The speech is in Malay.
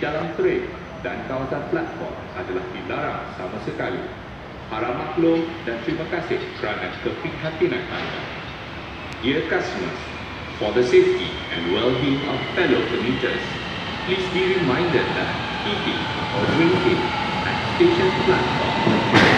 dalam trek dan kawasan platform adalah dilarang sama sekali. Harap maklum dan terima kasih kerana keprihatinan anda. Dear customers, for the safety and well-being of fellow commuters, please be reminded that eating or drinking at station platform.